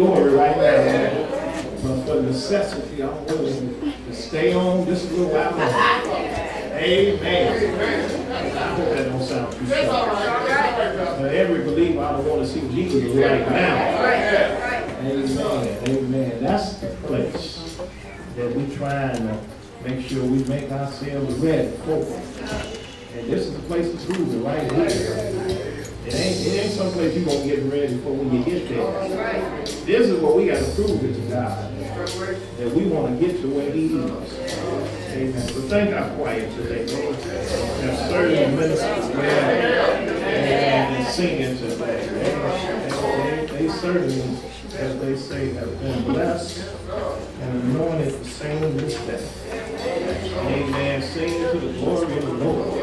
glory right now. But for necessity, I'm willing to stay on this little longer. Amen. I hope that don't sound too strong. But every believer, I want to see Jesus right now. Amen. Amen. That's the place that we're trying to make sure we make ourselves ready for. And this is the place to prove it right here. It ain't, it ain't someplace you're going to get ready for when you get there. Oh, this is what we got to prove it to God. That we want to get to where he is. Amen. So thank God quiet today. There's certain ministers well and singing today. They, they, they certainly, as they say, have been blessed and anointed to sing this day. Amen. Sing to the glory of the Lord.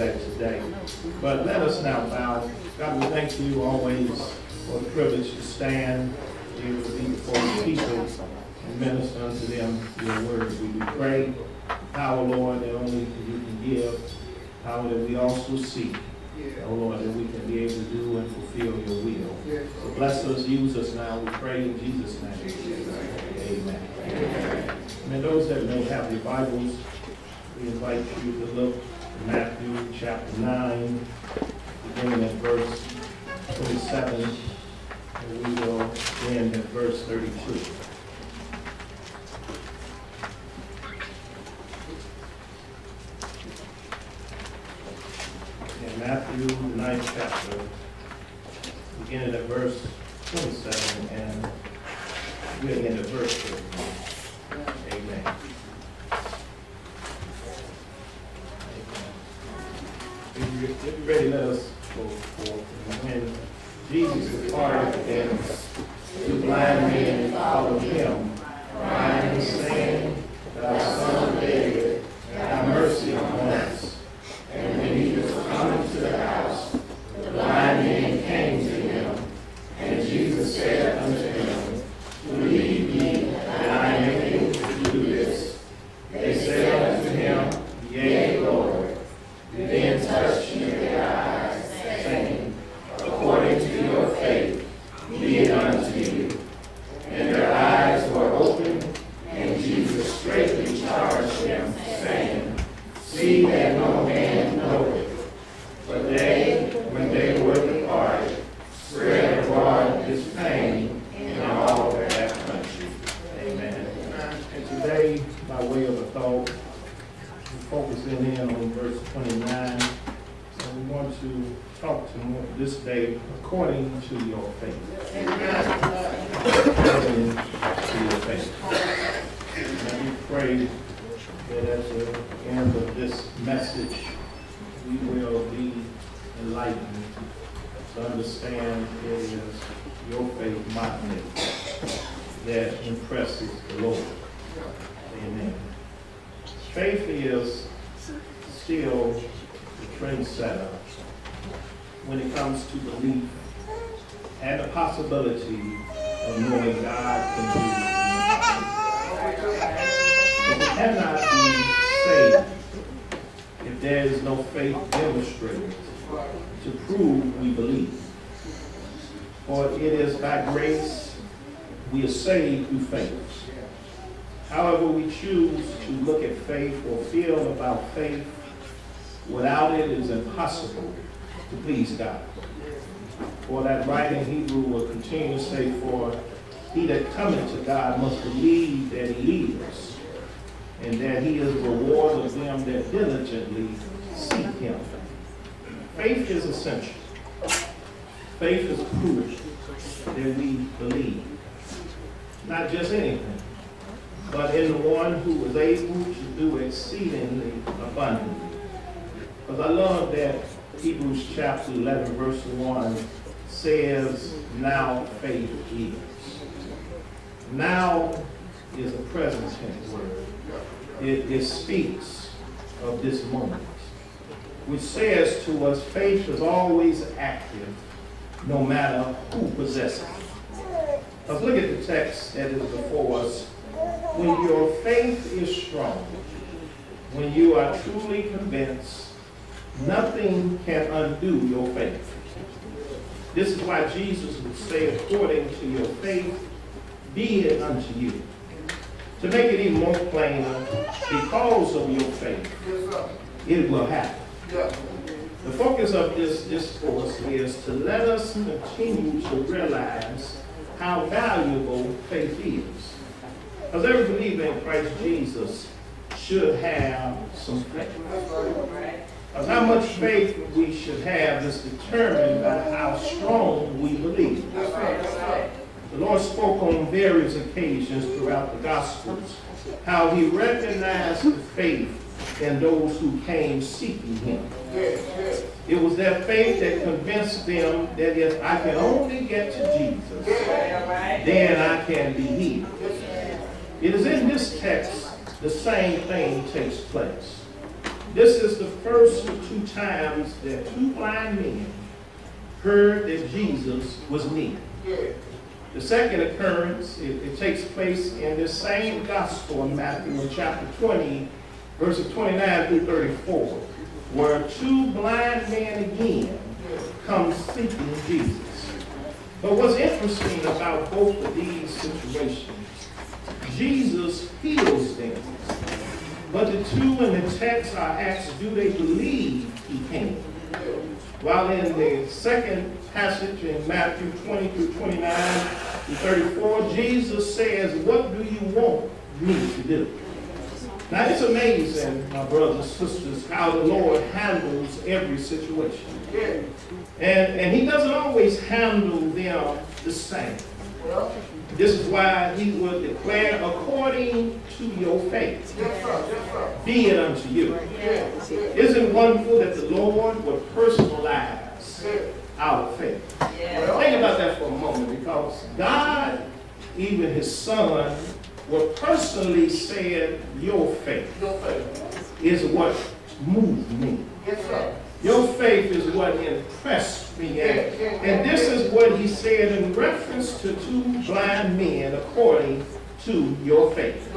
That today. But let us now bow. God, we thank you always for the privilege to stand here with be before the people and minister unto them your word. We do pray, power, Lord, that only you can give, power that we also seek. Oh Lord, that we can be able to do and fulfill your will. So bless us, use us now, we pray in Jesus' name. Amen. And those that don't have your Bibles, we invite you to look Matthew chapter 9, beginning at verse 27, and we will end at verse 32. In Matthew, the ninth chapter, beginning at verse 27, and we'll end at verse 31. Ready, let us go forth. When Jesus departed and the blind men followed him, crying and saying, Thou son of David, have mercy on us. And when he was coming to the house, the blind men came to him, and Jesus said unto them, Believe me that I am able to do this. They said unto him, Yea, Lord. Then touched him their eyes, saying, According to your faith, be it unto you. And their eyes were opened, and Jesus straightly charged them, saying, See that no man know it. But they, when they were departed, spread abroad his fame in all that country. Amen. And today, by way of a thought, we're focusing in on verse 29. And we want to talk to more this day according to your faith. According to your faith. And we pray that at the end of this message, we will be enlightened to understand it is your faith, my faith, that impresses the Lord. Amen. Faith is still the trendsetter when it comes to belief and the possibility of knowing God can do. But it cannot be saved if there is no faith demonstrated to prove we believe. For it is by grace we are saved through faith. However we choose to look at faith or feel about faith, without it, is impossible to please God. For that writing Hebrew will continue to say, For he that cometh to God must believe that he is, and that he is the reward of them that diligently seek him. Faith is essential. Faith is proof that we believe. Not just anything, but in the one who is able to do exceedingly abundantly. Because I love that Hebrews chapter 11, verse 1 says, Now faith is. Now is a present tense word. it, it speaks of this moment, which says to us faith is always active no matter who possesses it. Let's look at the text that is before us. When your faith is strong, when you are truly convinced, nothing can undo your faith. This is why Jesus would say, according to your faith, be it unto you. To make it even more plainer, because of your faith, it will happen. The focus of this discourse is to let us continue to realize how valuable faith is. Because every believer in Christ Jesus should have some faith. Because how much faith we should have is determined by how strong we believe. The Lord spoke on various occasions throughout the Gospels how he recognized the faith in those who came seeking him. It was their faith that convinced them that if I can only get to Jesus, then I can be healed. It is in this text the same thing takes place. This is the first of two times that two blind men heard that Jesus was near. The second occurrence, it, it, takes place in this same gospel in Matthew in chapter 20, verses 29 through 34, where two blind men again come seeking Jesus. But what's interesting about both of these situations, Jesus heals them. But the two in the text are asked, do they believe he came? While in the second passage in Matthew 20 through 29 through 34, Jesus says, what do you want me to do? Now it's amazing, my brothers and sisters, how the Lord handles every situation. And, and he doesn't always handle them the same. This is why he would declare according to your faith. Be it unto you. Isn't wonderful that the Lord would personalize our faith? Think about that for a moment because God, even his son, would personally said your faith is what moved me. Your faith is what impressed me. And, this is what he said in reference to two blind men according to your faith.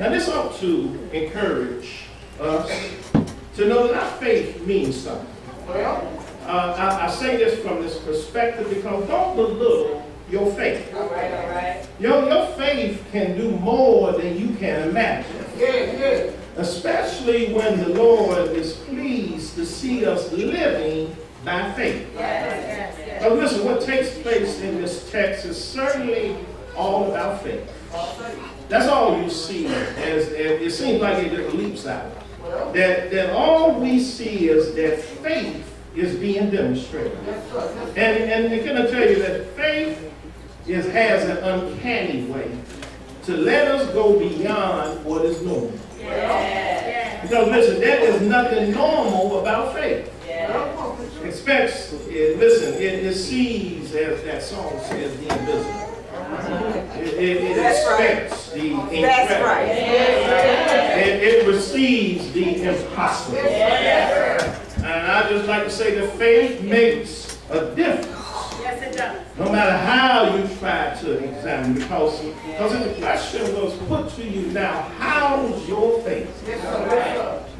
Now this ought to encourage us to know that our faith means something. Uh, I, I, say this from this perspective because don't belittle your faith. All right, all right. Your, your faith can do more than you can imagine. Yeah, yeah especially when the Lord is pleased to see us living by faith. Yes, yes, yes. Now listen, what takes place in this text is certainly all about faith. That's all you see as, as it seems like it leaps out. That, that all we see is that faith is being demonstrated. And, and can I tell you that faith is, has an uncanny way to let us go beyond what is normal. Because listen, there is nothing normal about faith. Expects, it, listen, it, it sees, as that song says, the invisible. It, it, it expects right. the incredible. That's right. It, it receives the impossible. And I just like to say that faith makes a difference. No matter how you try to examine, because, because the question was put to you now, how's your faith?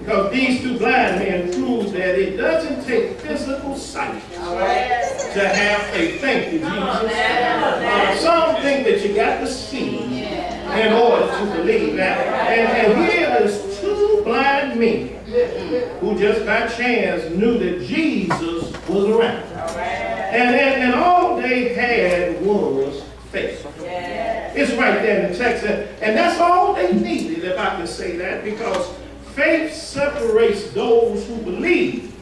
Because these two blind men prove that it doesn't take physical sight to have a faith. Thank you, Jesus. Uh, some think that you got to see in order to believe. Now, and, and here is two blind men who just by chance knew that Jesus was around. And, and, and all they had was faith. It's right there in the text. And that's all they needed, if I can say that, because faith separates those who believe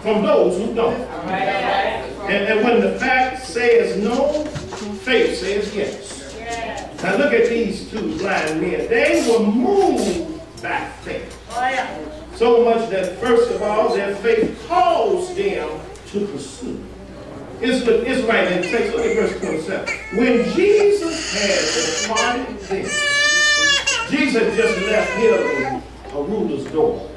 from those who don't. And, and when the fact says no, faith says yes. Now look at these two blind men. They were moved by faith. Oh, so much that, first of all, their faith caused them to pursue. It's, it's right in. Look at verse 27. When Jesus had departed thence, Jesus just left here a ruler's door.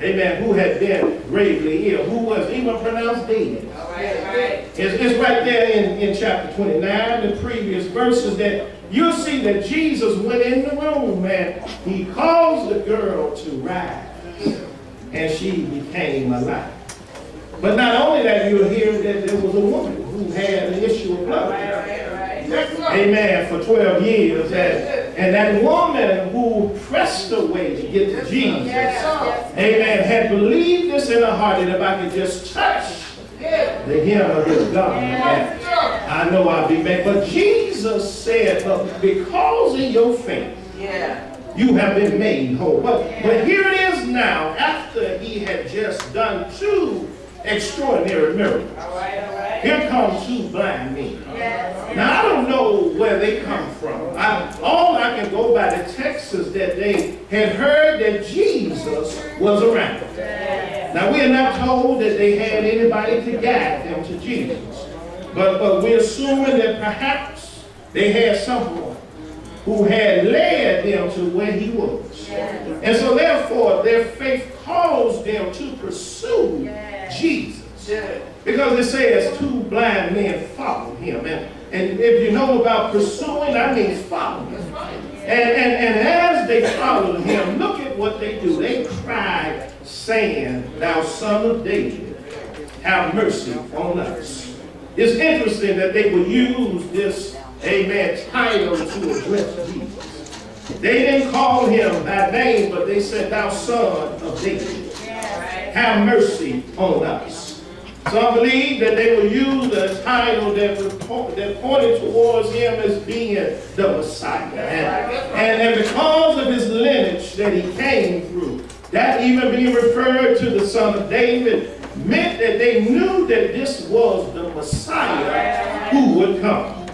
Amen. Who had been gravely ill, who was even pronounced dead. All right, all right. It's, it's right there in, in chapter 29, the previous verses that you'll see that Jesus went in the room and he caused the girl to rise and she became alive. But not only that, you'll hear that there was a woman who had an issue of blood. right, all right, all right. Amen. For 12 years. And, and that woman who pressed her way to get to Jesus. Amen. Had believed this in her heart that if I could just touch the hem of his garment, I know I'll be back. But Jesus said, but because of your faith, Yeah. you have been made whole. But, but here it is now, after he had just done two extraordinary miracles. All right, all right. Here come two blind men. Now, I don't know where they come from. I, all I can go by the text is that they had heard that Jesus was around. Now, we are not told that they had anybody to guide them to Jesus. But, but we're assuming that perhaps they had someone who had led them to where he was. And so, therefore, their faith caused them to pursue Jesus. Because it says two blind men followed him. And, and if you know about pursuing, that means following. And, and, and as they followed him, look at what they do. They cried, saying, Thou son of David, have mercy on us. It's interesting that they would use this, amen, title to address Jesus. They didn't call him by name, but they said, Thou son of David, have mercy on us. Some believe that they will use a title that, po- that pointed towards him as being the Messiah. And, and, and because of his lineage that he came through, that even being referred to the son of David meant that they knew that this was the Messiah who would come.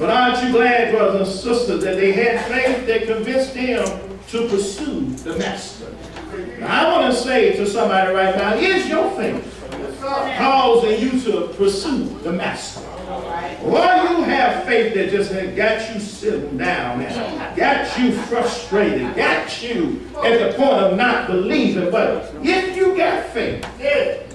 But aren't you glad, brothers and sisters, that they had faith that convinced them to pursue the Master? Now, I want to say to somebody right now, is your faith causing you to pursue the Master? Or you have faith that just got you sitting down and got you frustrated, got you at the point of not believing. But if you got faith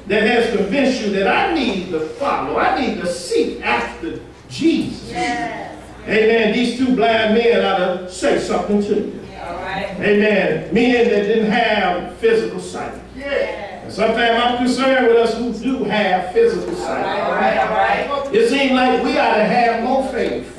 that has convinced you that I need to follow, I need to seek after Jesus. Amen. These two blind men ought to say something to you. All right. Amen. Men that didn't have physical sight. And sometimes I'm concerned with us who do have physical All sight. right, all right. It seems like we ought to have more faith.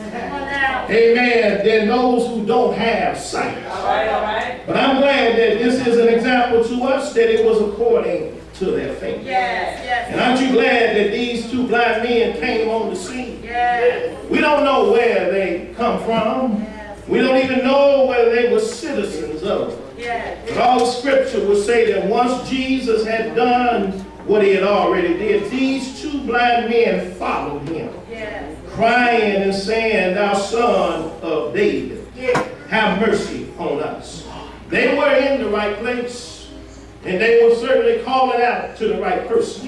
Amen. Than those who don't have sight. All right, all right. But I'm glad that this is an example to us that it was according to their faith. Yes, yes, And aren't you glad that these two blind men came on the scene? yes, We don't know where they come from. We don't even know whether they were citizens of. yes. But all scripture would say that once Jesus had done what he had already did, these two blind men followed him, Yes. crying and saying, Thou son of David, have mercy on us. They were in the right place, and they were certainly calling out to the right person.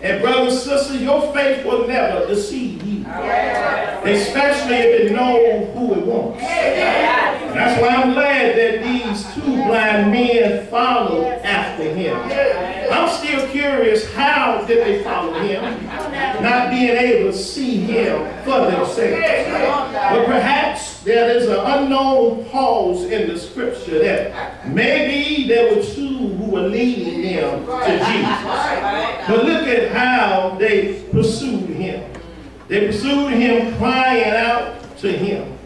And brothers and sisters, your faith will never deceive you. All right, all right. Especially if it knows who it wants. And that's why I'm glad that these two blind men followed after him. I'm still curious, how did they follow him? Not being able to see him for themselves. But perhaps there is an unknown pause in the scripture that maybe there were two who were leading them to Jesus. But look at how they pursued him. They pursued him crying out to him,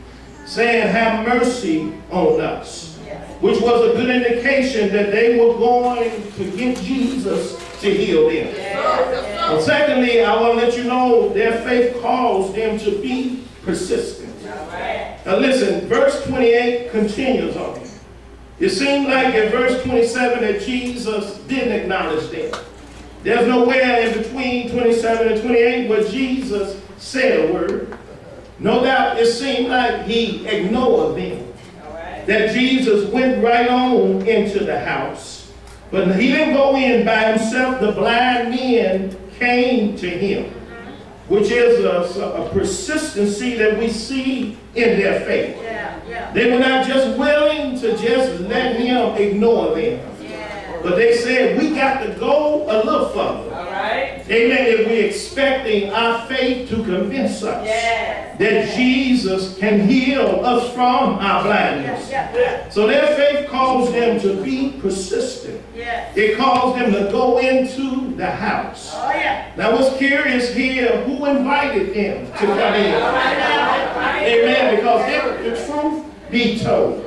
saying, Have mercy on us. Which was a good indication that they were going to get Jesus to heal them. And secondly, I want to let you know their faith caused them to be persistent. Now listen, verse 28 continues on. It seemed like in verse 27 that Jesus didn't acknowledge them. There's nowhere in between 27 and 28 where Jesus said a word. No doubt it seemed like he ignored them. Right. That Jesus went right on into the house. But he didn't go in by himself. The blind men came to him. which is a, a persistency that we see in their faith. Yeah, yeah. They were not just willing to just let him ignore them. But they said, we got to go a little further. Right. Amen. If we're expecting our faith to convince us Yes. that Jesus can heal us from our blindness. Yeah, So their faith calls them to be persistent. It calls them to go into the house. Oh, yeah. Now what's curious here, who invited them to come in? right, all right, all right. Amen. Because if the truth be told,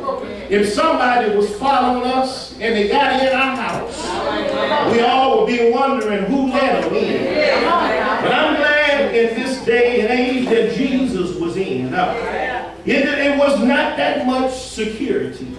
if somebody was following us and they got in our house, we all would be wondering who let them in. But I'm glad in this day and age that Jesus was in. Now, it, it was not that much security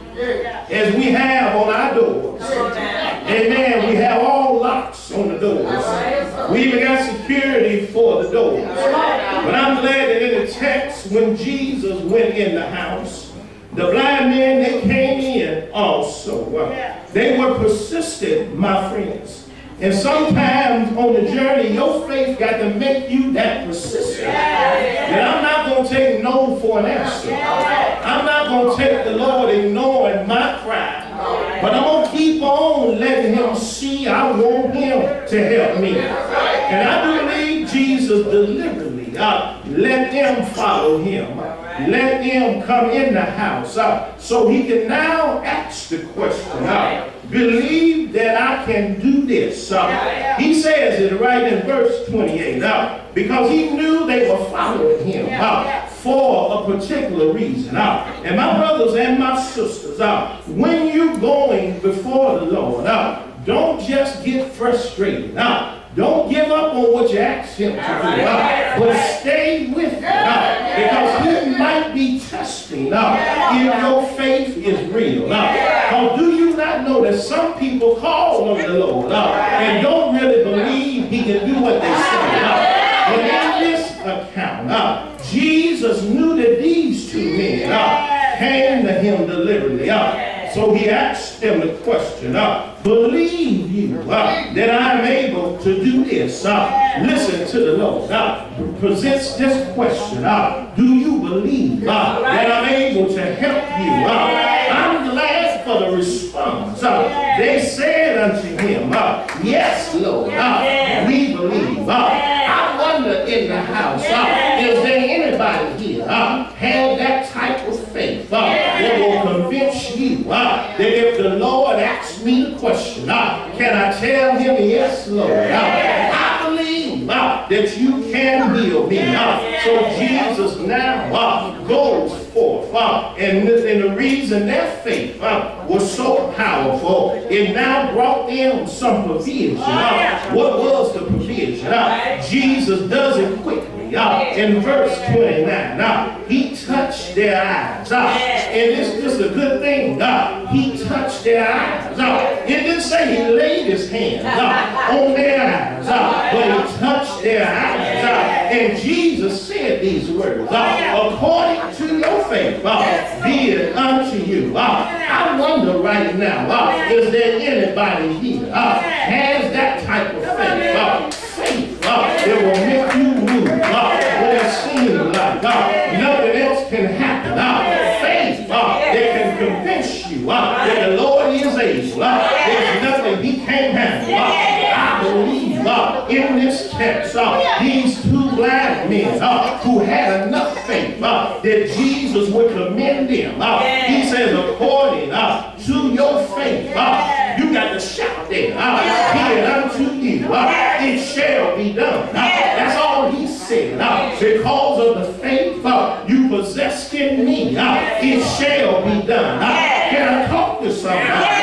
as we have on our doors. Amen. We have all locks on the doors. We even got security for the doors. But I'm glad that in the text, when Jesus went in the house, the blind men, they came in also. Uh, They were persistent, my friends. And sometimes on the journey, your faith got to make you that persistent. And I'm not going to take no for an answer. I'm not going to take the Lord ignoring my cry. But I'm going to keep on letting him see I want him to help me. And I believe Jesus deliberately uh, let them follow him. Let them come in the house uh, so he can now ask the question. Uh, believe that I can do this. Uh, he says it right in verse 28 uh, because he knew they were following him uh, for a particular reason. Uh, and my brothers and my sisters, uh, when you're going before the Lord, uh, don't just get frustrated. Uh, don't give up on what you asked him to do, uh, but stay with him uh, because he might be testing uh, if your faith is real. Uh, or do you not know that some people call on the Lord uh, and don't really believe he can do what they say? Uh, but in this account, uh, Jesus knew that these two men uh, came to him deliberately. Uh, so he asked them the question, uh, believe you uh, that I'm able to do this? Uh, listen to the Lord. Uh, presents this question. Uh, do you believe uh, that I'm able to help you? Uh, I'm glad for the response. Uh, they said unto him, uh, yes, Lord, uh, we believe. Uh, I wonder in the house, uh, is there anybody here uh, have that type of faith uh, that will convince you uh, that if the Lord asks me the question, can I tell him, yes, Lord? I believe uh, that you can heal me. Uh, so Jesus now uh, goes forth. Uh, and, the, and the reason their faith uh, was so powerful, it now brought them some provision. Uh, what was the provision? Uh, Jesus does it quickly. Uh, in verse 29, uh, he touched their eyes. Uh, and this, this is a good thing. Uh, he touched their eyes. Uh, it didn't say he laid his hands uh, on their eyes, uh, but he touched their eyes. Uh, and Jesus said these words, uh, according to your faith, uh, be it unto you. Uh, I wonder right now, uh, is there anybody here uh, has that type of faith? Uh, faith uh, that will make you move uh, when it seems like uh, nothing else can happen. Uh, faith uh, that can convince you uh, that the Lord is able. Uh, there's nothing he can't handle. Uh, I believe uh, in this text, uh, these two blind men uh, who had enough faith uh, that Jesus would commend them. Uh, he says, according uh, to your faith, uh, you got to shout there. Uh, be it unto you. Uh, it shall be done. Uh, that's all he said. Uh, because of the faith uh, you possessed in me, uh, it shall be done. Uh, can I talk to somebody?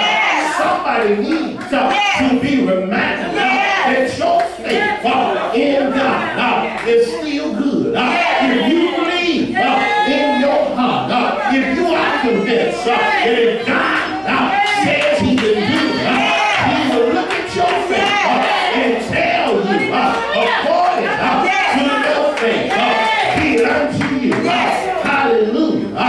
Somebody needs uh, to be reminded uh, that your faith uh, in God uh, is still good. Uh, if you believe uh, in your heart, uh, if you are convinced uh, that if God uh, says he can do it, uh, he will look at your faith uh, and tell you, uh, according uh, to your faith, uh, it unto you. Uh, hallelujah. Uh,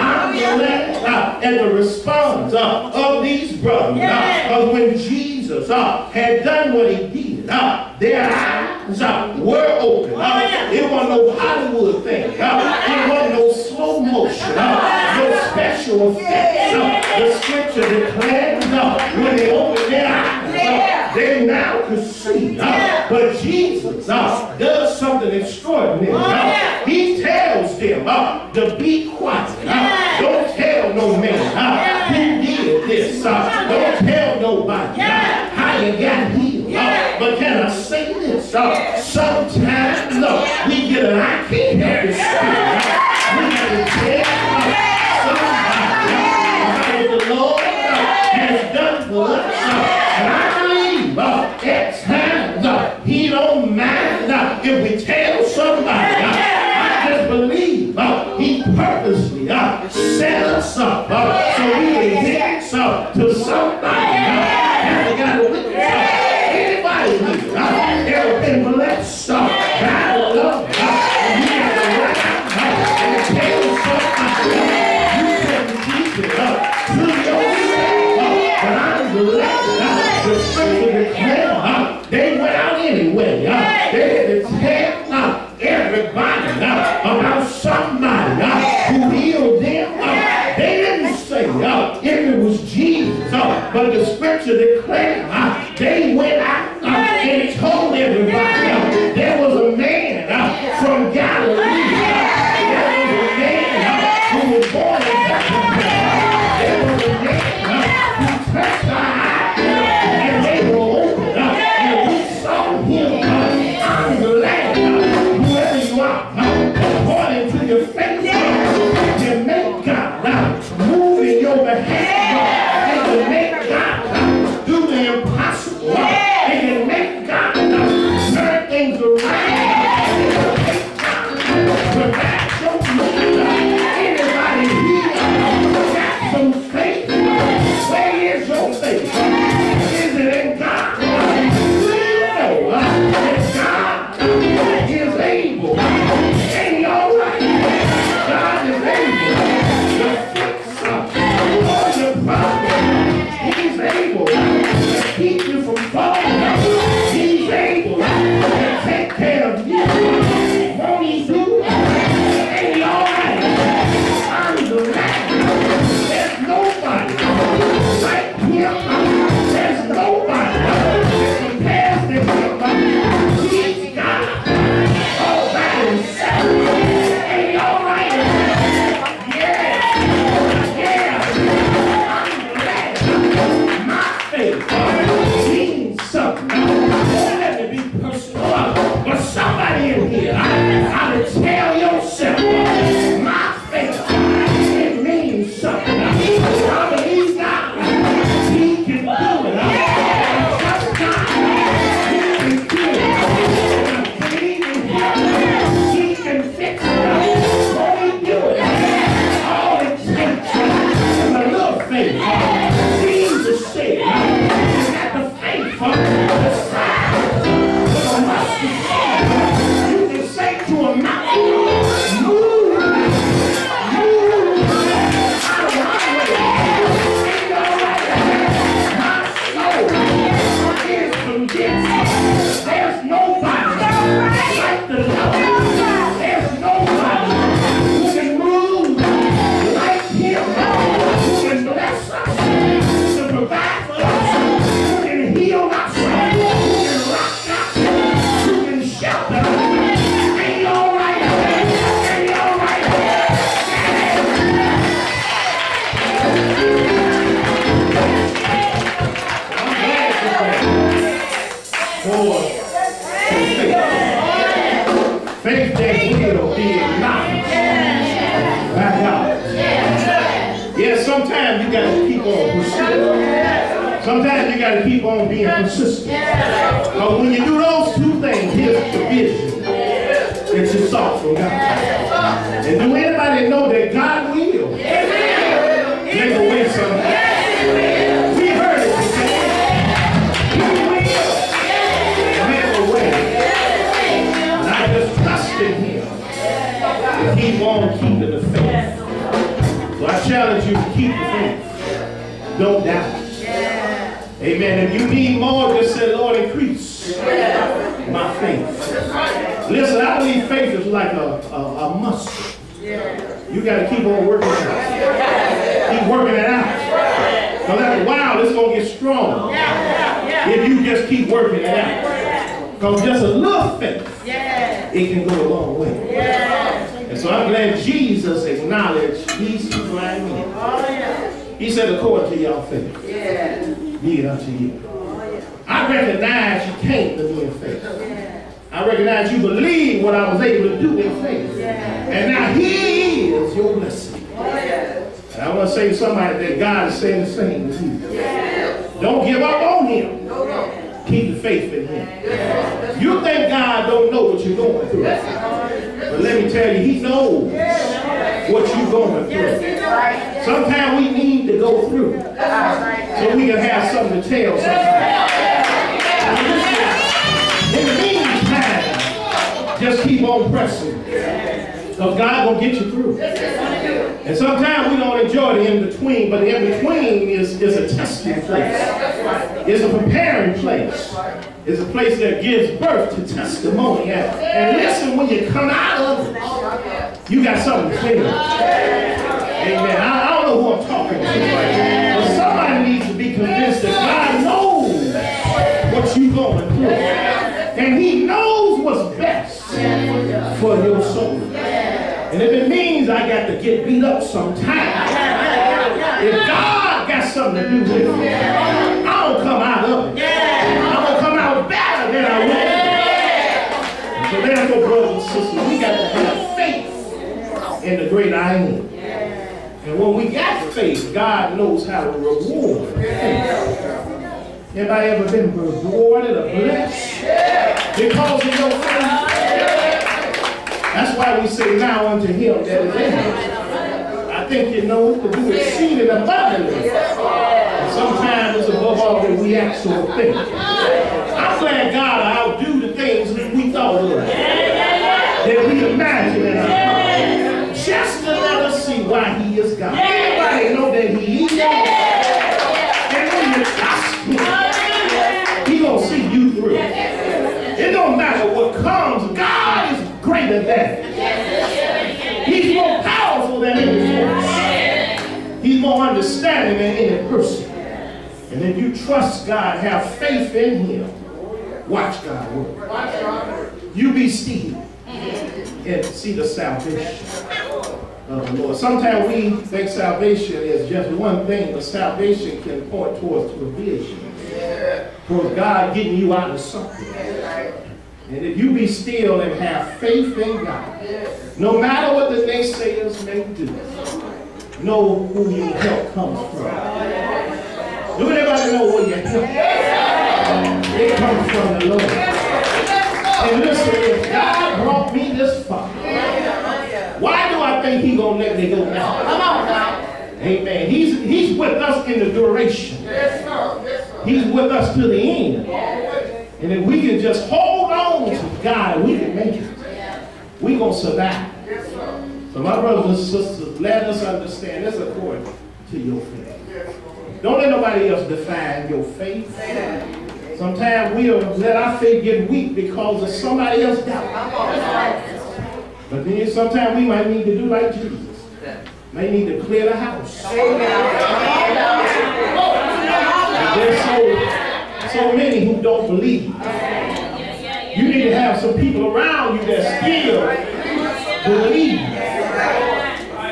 I'm glad uh, at the response uh, of these brothers. Because when Jesus uh, had done what he did, uh, their eyes were open. Oh, it wasn't no Hollywood thing. It wasn't no slow motion. No special effects. The scripture declared when they opened their eyes, they now could see. But Jesus does something extraordinary. Oh, he tells them uh, to be quiet. challenge you to keep the faith. Don't doubt. Amen. If you need more, just say, Lord, increase my faith. Listen, I believe faith is like a, a, a muscle. You got to keep on working it out. Keep working it out. Because after wow. it's going to get strong. If you just keep working it out. Because just a little faith, it can go a long way. And so I'm glad Jesus acknowledged these two blind men. He said, according to your faith, be it unto you. I recognize you came to me in faith. I recognize you believe what I was able to do in faith. And now he is your blessing. And I want to say to somebody that God is saying the same to you. Don't give up on him. Keep the faith in him. You think God don't know what you're going through. Let me tell you, he knows what you're going through. Sometimes we need to go through so we can have something to tell somebody. In the meantime, just keep on pressing. Because God gonna get you through. And sometimes we don't enjoy the in-between, but the in-between is, is a testing place. It's a preparing place. It's a place that gives birth to testimony. And, listen, when you come out of it, you got something to tell. Amen. I, I don't know who I'm talking to, but somebody needs to be convinced that God knows what you're going through. And he knows what's best for your soul. And if it means I got to get beat up sometime, if God got something to do with it, going to come out therefore, brothers and sisters, we got to have faith in the great I am. And when we got faith, God knows how to reward. Anybody ever been rewarded or blessed because of your faith? That's why we say now unto him that is heaven. I think you know to do exceeding abundantly. Sometimes it's above all that we actually think. I'm glad God outdo the things that we thought of. That we imagine in our heart. Just to let us see why he is God. Anybody know that he is God? And when you him, he gonna see you through. It don't matter what comes, God is greater than. He's more powerful than any force. He's more understanding than any person. And if you trust God, have faith in him, watch God work. You be still and see the salvation of the Lord. Sometimes we think salvation is just one thing, but salvation can point towards provision. Towards God getting you out of something. And if you be still and have faith in God, no matter what the naysayers may do, know who your help comes from. Do anybody know where your help It comes from the Lord. And listen, if God brought me this far, why do I think He gonna let me go now? Come on now. Amen. He's He's with us in the duration. Yes, sir. He's with us to the end. And if we can just hold on to God, we can make it. We're going to survive. So my brothers and sisters, let us understand this according to your faith. Don't let nobody else define your faith. Sometimes we'll let our faith get weak because of somebody else's doubt. But then sometimes we might need to do like Jesus. May need to clear the house. There's so, so many who don't believe. You need to have some people around you that still believe.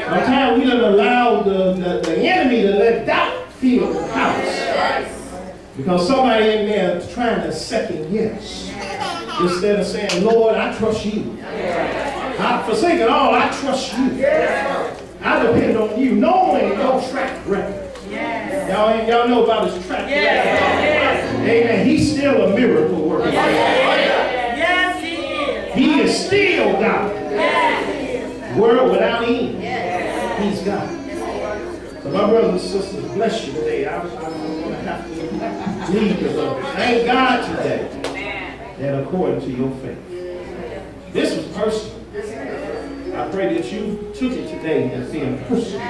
Sometimes we don't allow the, the, the enemy to let doubt fill the house. Because somebody in there is trying to second guess. Instead of saying, Lord, I trust you. I forsaken all, I trust you. I depend on you, knowing your track record. Y'all, y'all know about his track record. Amen. He's still a miracle worker. Yes, he is. He is still God. Yes, World without end. He's God. So my brothers and sisters, bless you today. I'm, I'm going to have to leave because of. Thank God today that according to your faith. This was personal. I pray that you took it today as being personal.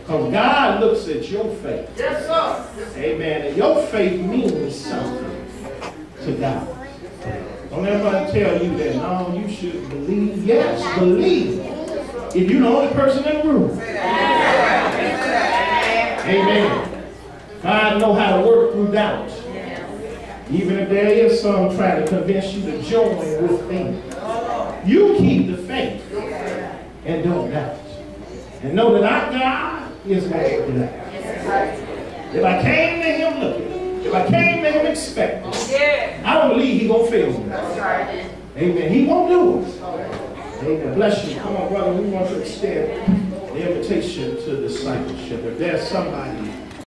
Because God looks at your faith. Yes, sir. Amen. And your faith means something to God. Don't ever tell you that, no, you should believe. Yes, believe. If you're the only person in the room. Amen. God know how to work through doubt. Even if there is some trying to convince you to join with me. You keep the faith and don't doubt. And know that our God is going to doubt. If I came to him looking, if I came to him expecting, I don't believe he gonna fail me. Amen. He won't do it. Amen. Bless you. Come on, brother. We want to extend invitation to discipleship. If there's somebody